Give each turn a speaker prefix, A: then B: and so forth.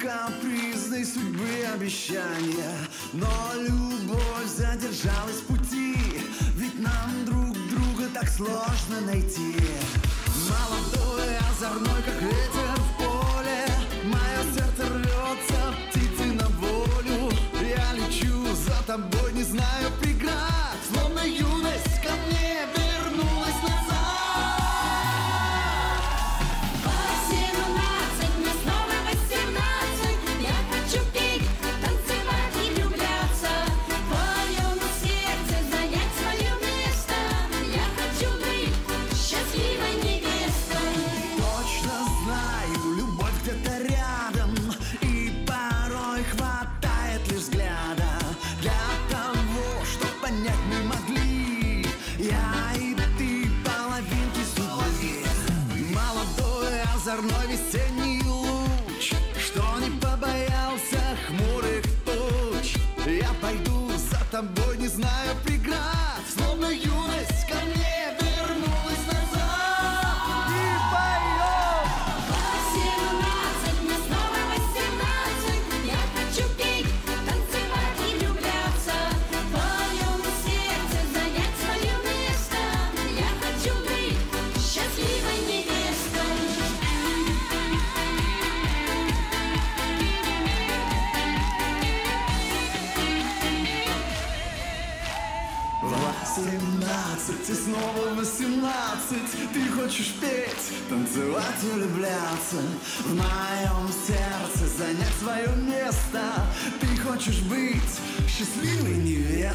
A: капризной судьбы обещания Но любовь задержалась в пути Ведь нам друг друга так сложно найти. Молодой, озорной, как ветер в поле Мое сердце рвется, птицы на волю Я лечу за тобой, не знаю озорной весенний луч Что не побоялся хмурых туч. Я пойду за тобой, не знаю преград. Словно юность ко мне вернулась
B: Восемнадцать и
A: снова восемнадцать. Ты хочешь петь, танцевать и влюбляться. В моем сердце занять свое место. Ты хочешь быть счастливой невестой